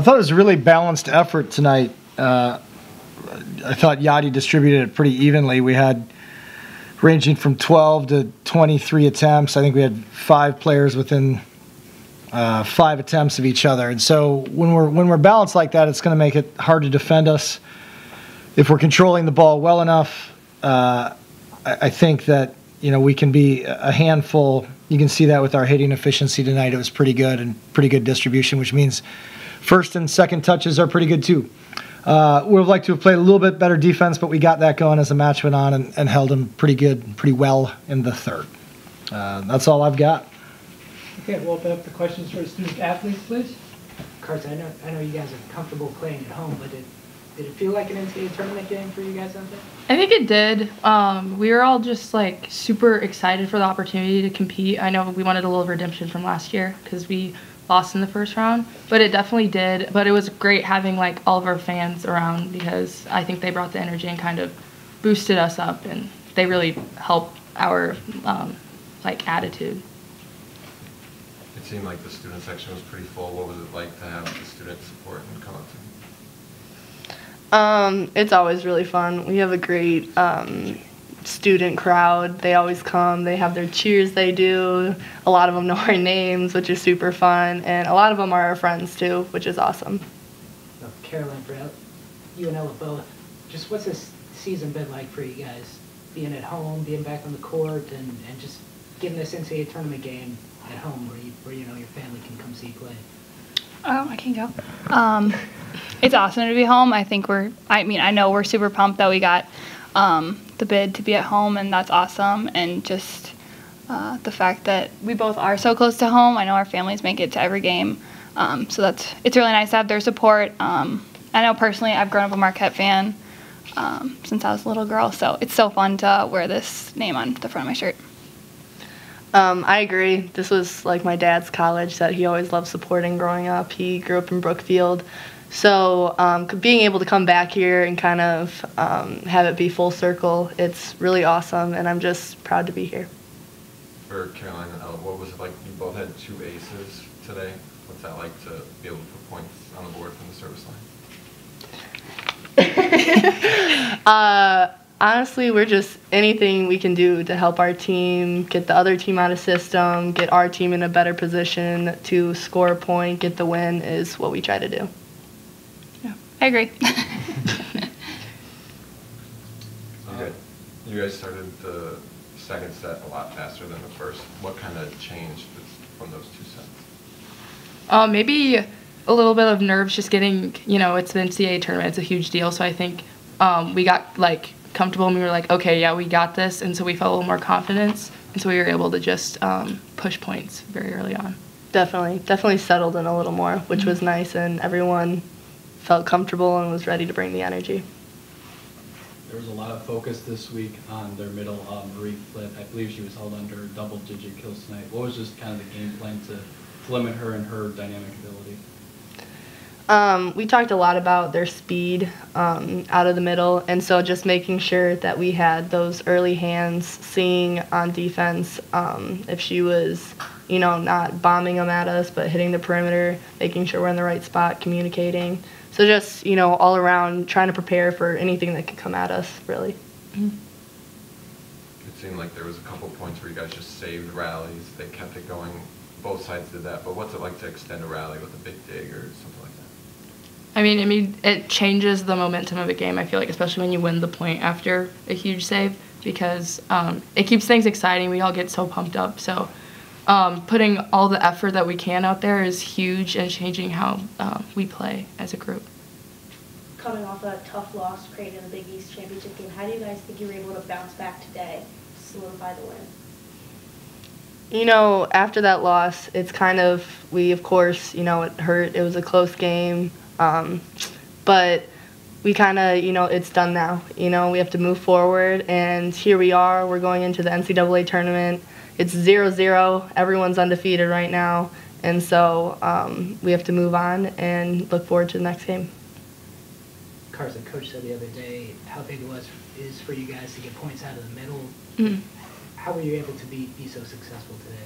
I thought it was a really balanced effort tonight. Uh, I thought Yadi distributed it pretty evenly. We had ranging from 12 to 23 attempts. I think we had five players within uh, five attempts of each other. And so when we're when we're balanced like that, it's going to make it hard to defend us. If we're controlling the ball well enough, uh, I, I think that you know we can be a handful. You can see that with our hitting efficiency tonight. It was pretty good and pretty good distribution, which means first and second touches are pretty good too. Uh, would have liked to have played a little bit better defense, but we got that going as the match went on and, and held them pretty good, pretty well in the third. Uh, that's all I've got. Okay, we'll open up the questions for the student athletes, please. Carsen, I know, I know you guys are comfortable playing at home, but did, did it feel like an NCAA tournament game for you guys out there? I think it did. Um, we were all just like super excited for the opportunity to compete. I know we wanted a little redemption from last year because we lost in the first round, but it definitely did. But it was great having like all of our fans around because I think they brought the energy and kind of boosted us up, and they really helped our um, like attitude. It seemed like the student section was pretty full. What was it like to have the student support and come up to? Um, it's always really fun. We have a great um, student crowd. They always come. They have their cheers they do. A lot of them know our names, which is super fun. And a lot of them are our friends too, which is awesome. So Caroline, for you and Ella both, just what's this season been like for you guys? Being at home, being back on the court, and, and just getting this NCAA tournament game at home where you, where you know your family can come see you play. Oh, I can go. Um, it's awesome to be home. I think we're. I mean, I know we're super pumped that we got um, the bid to be at home, and that's awesome. And just uh, the fact that we both are so close to home. I know our families make it to every game, um, so that's it's really nice to have their support. Um, I know personally, I've grown up a Marquette fan um, since I was a little girl, so it's so fun to wear this name on the front of my shirt. Um, I agree. This was like my dad's college that he always loved supporting growing up. He grew up in Brookfield. So um, being able to come back here and kind of um, have it be full circle, it's really awesome, and I'm just proud to be here. For Caroline and Ella, what was it like? You both had two aces today. What's that like to be able to put points on the board from the service line? uh, honestly, we're just anything we can do to help our team get the other team out of system, get our team in a better position to score a point, get the win is what we try to do. Yeah, I agree. Okay. You guys started the second set a lot faster than the first. What kind of changed from those two sets? Uh, maybe a little bit of nerves just getting, you know, it's the NCAA tournament, it's a huge deal. So I think um, we got like comfortable and we were like, okay, yeah, we got this. And so we felt a little more confidence. And so we were able to just um, push points very early on. Definitely, definitely settled in a little more, which was nice, and everyone felt comfortable and was ready to bring the energy. There was a lot of focus this week on their middle, uh, Marie Flip. I believe she was held under double-digit kills tonight. What was just kind of the game plan to, to limit her and her dynamic ability? Um, we talked a lot about their speed um, out of the middle, and so just making sure that we had those early hands, seeing on defense um, if she was, you know, not bombing them at us, but hitting the perimeter, making sure we're in the right spot, communicating. So just, you know, all around trying to prepare for anything that could come at us, really. It seemed like there was a couple points where you guys just saved rallies. They kept it going. Both sides did that. But what's it like to extend a rally with a big dig or something like that? I mean, I mean, it changes the momentum of a game. I feel like, especially when you win the point after a huge save, because um, it keeps things exciting. We all get so pumped up. So, um, putting all the effort that we can out there is huge and changing how uh, we play as a group. Coming off a tough loss, creating the Big East championship game, how do you guys think you were able to bounce back today, to solidify the win? You know, after that loss, it's kind of, we, of course, you know, it hurt. It was a close game. Um, but we kind of, you know, it's done now. You know, we have to move forward, and here we are. We're going into the NCAA tournament. It's 0 0. Everyone's undefeated right now. And so um, we have to move on and look forward to the next game. Carsen, coach said the other day how big it was is for you guys to get points out of the middle. Mhm. How were you able to be, be so successful today?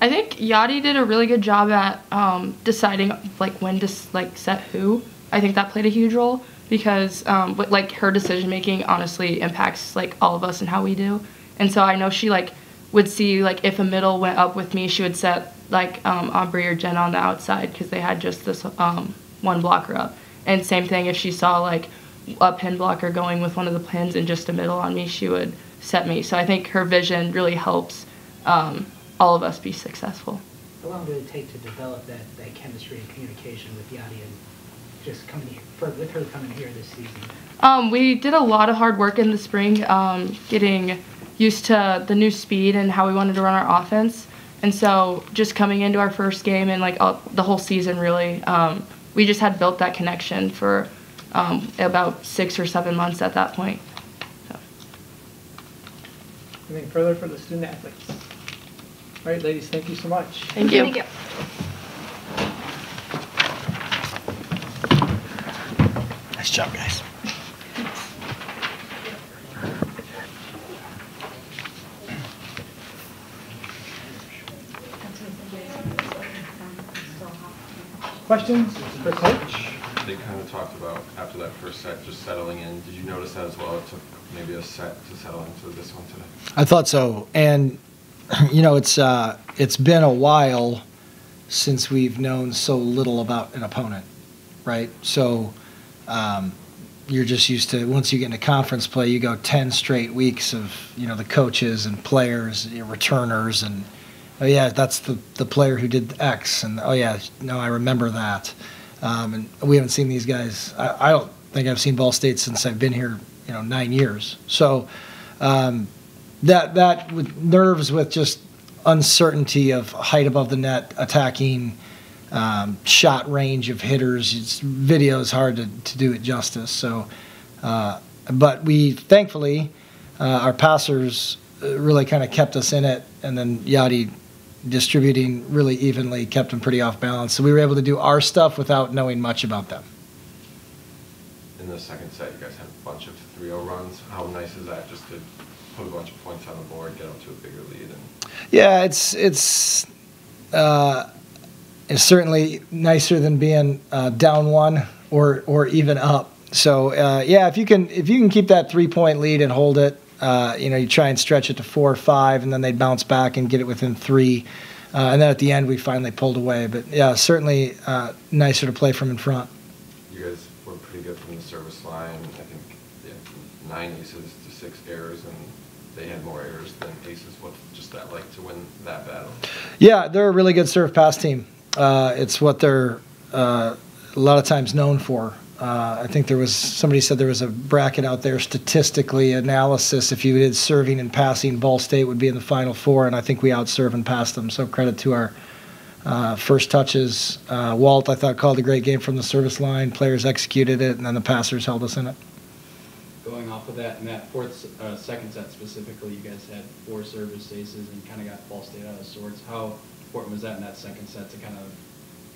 I think Yadi did a really good job at um, deciding like when to like set who. I think that played a huge role because um, like her decision making honestly impacts like all of us and how we do. And so I know she like would see like if a middle went up with me, she would set like um, Aubrey or Jen on the outside because they had just this um, one blocker up. And same thing if she saw like a pin blocker going with one of the pins and just a middle on me, she would set me. So I think her vision really helps um, all of us be successful. How long did it take to develop that, that chemistry and communication with Yadi and just coming here, for, with her coming here this season? Um, we did a lot of hard work in the spring, um, getting used to the new speed and how we wanted to run our offense. And so, just coming into our first game and like all, the whole season, really, um, we just had built that connection for um, about six or seven months at that point. So. Anything further for the student athletes? All right, ladies, thank you so much. Thank you. Nice job, guys. Questions for coach? They kind of talked about after that first set, just settling in. Did you notice that as well? It took maybe a set to settle into this one today. I thought so, and you know, it's uh, it's been a while since we've known so little about an opponent, right? So um, you're just used to once you get into conference play, you go ten straight weeks of you know the coaches and players, your returners, and oh yeah, that's the the player who did X, and oh yeah, no, I remember that. Um, and we haven't seen these guys. I, I don't think I've seen Ball State since I've been here, you know, nine years. So. Um, that that with nerves with just uncertainty of height above the net, attacking, um, shot range of hitters. It's, video is hard to, to do it justice. So, uh, but we thankfully uh, our passers uh, really kind of kept us in it, and then Yadi distributing really evenly kept them pretty off balance. So we were able to do our stuff without knowing much about them. In the second set, you guys had a bunch of 3-0 runs. How nice is that just to put a bunch of points on the board, get up to a bigger lead? And Yeah, it's it's uh, it's certainly nicer than being uh, down one or or even up. So uh, yeah, if you can if you can keep that three point lead and hold it, uh, you know, you try and stretch it to four or five, and then they'd bounce back and get it within three. Uh, and then at the end, we finally pulled away. But yeah, certainly uh, nicer to play from in front. you guys were pretty good from the service line. I think yeah, nine aces to six errors, and they had more errors than aces. What's just that like to win that battle? Yeah, they're a really good serve pass team. Uh, it's what they're uh, a lot of times known for. Uh, I think there was somebody said there was a bracket out there statistically analysis. If you did serving and passing, Ball State would be in the final four, and I think we outserve and passed them. So credit to our uh, first touches. Uh, Walt, I thought, called a great game from the service line. Players executed it, and then the passers held us in it. Going off of that, in that fourth, uh, second set specifically, you guys had four service aces and kind of got Ball State out of sorts. How important was that in that second set to kind of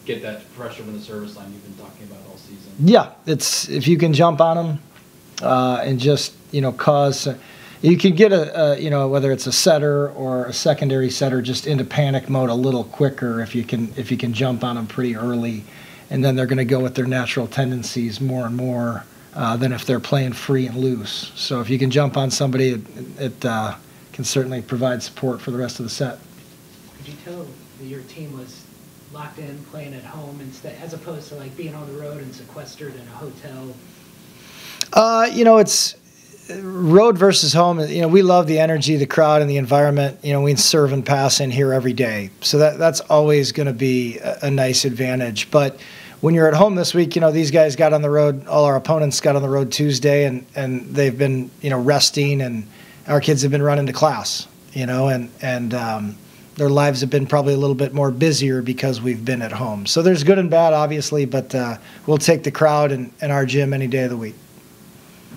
get that pressure from the service line you've been talking about all season? Yeah, it's if you can jump on them uh, and just you know cause you can get a, a you know whether it's a setter or a secondary setter just into panic mode a little quicker if you can if you can jump on them pretty early, and then they're going to go with their natural tendencies more and more uh, than if they're playing free and loose. So if you can jump on somebody, it, it uh, can certainly provide support for the rest of the set. Could you tell that your team was locked in, playing at home instead, as opposed to like being on the road and sequestered in a hotel? Uh, you know, it's road versus home. You know, we love the energy, the crowd, and the environment. You know, we serve and pass in here every day, so that that's always going to be a, a nice advantage. But when you're at home this week, you know, these guys got on the road. All our opponents got on the road Tuesday, and and they've been you know resting, and our kids have been running to class. You know, and and um, their lives have been probably a little bit more busier because we've been at home. So there's good and bad, obviously, but uh, we'll take the crowd and, and our gym any day of the week.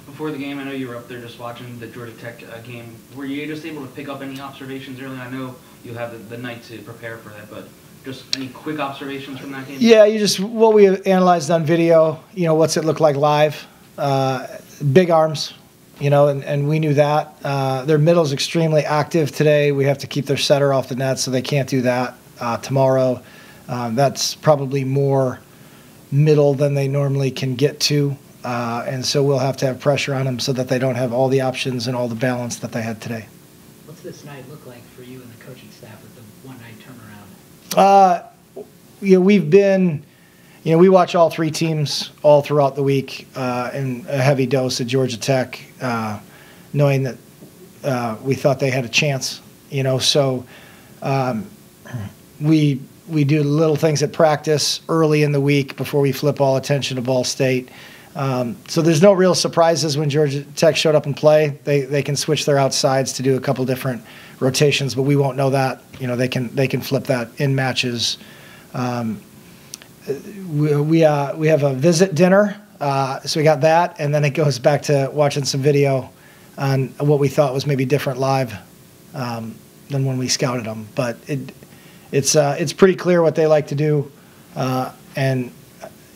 Before the game, I know you were up there just watching the Georgia Tech uh, game. Were you just able to pick up any observations early? I know you have the, the night to prepare for that, but just any quick observations from that game? Yeah, you just what we analyzed on video. You know, what's it look like live? Uh, big arms, you know, and, and we knew that. Uh, their middle's extremely active today. We have to keep their setter off the net, so they can't do that uh, tomorrow. Um, that's probably more middle than they normally can get to. Uh, and so we'll have to have pressure on them so that they don't have all the options and all the balance that they had today. What's this night look like for you and the coaching staff with the one night turnaround? Uh, you know, we've been, you know, we watch all three teams all throughout the week uh, in a heavy dose at Georgia Tech, uh, knowing that uh, we thought they had a chance. You know, so um, we we do little things at practice early in the week before we flip all attention to Ball State. Um, so there's no real surprises when Georgia Tech showed up and play. They they can switch their outsides to do a couple different rotations, but we won't know that. You know, they can they can flip that in matches. Um, we we, uh, we have a visit dinner, uh, so we got that, and then it goes back to watching some video on what we thought was maybe different live um, than when we scouted them. But it it's uh, it's pretty clear what they like to do, uh, and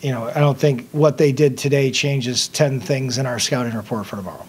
you know I don't think what they did today changes ten things in our scouting report for tomorrow.